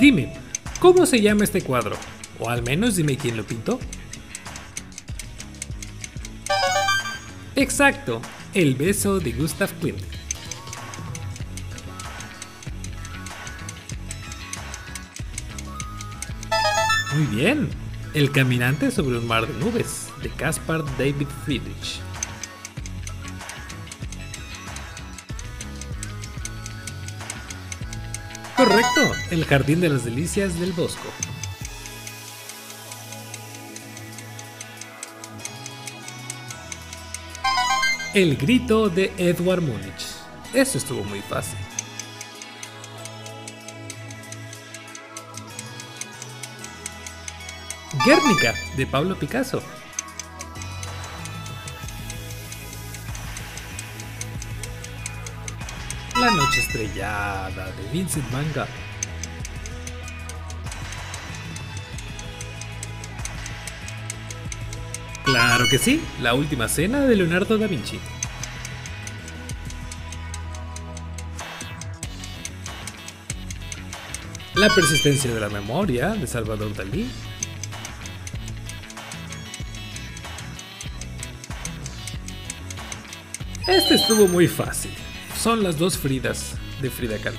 Dime, ¿cómo se llama este cuadro? O al menos dime quién lo pintó. Exacto, El beso de Gustav Klimt. Muy bien, El caminante sobre un mar de nubes, de Caspar David Friedrich. Correcto, El jardín de las delicias del Bosco. El grito de Edward Munich. Eso estuvo muy fácil. Guernica, de Pablo Picasso. La noche estrellada, de Vincent Gogh. Claro que sí, la última cena de Leonardo da Vinci. La persistencia de la memoria de Salvador Dalí. Este estuvo muy fácil. Son las dos Fridas de Frida Kahlo.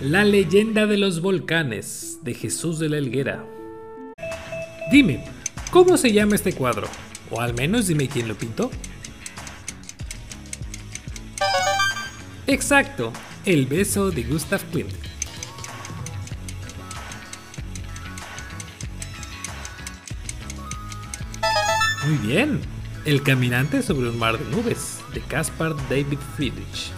La leyenda de los volcanes de Jesús de la Helguera. Dime, ¿cómo se llama este cuadro? O al menos dime quién lo pintó. Exacto, El beso de Gustav Klimt. Muy bien, El caminante sobre un mar de nubes de Caspar David Friedrich.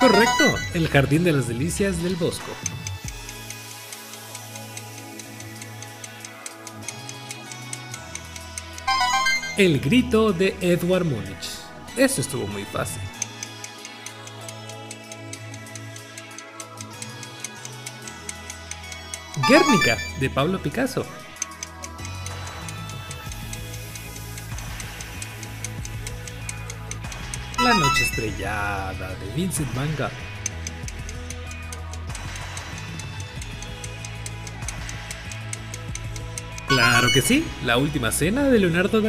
Correcto, El jardín de las delicias del Bosco. El grito de Edward Munich. Eso estuvo muy fácil. Guernica, de Pablo Picasso. La noche estrellada, de Vincent Van Gogh. Claro que sí, la última cena de Leonardo da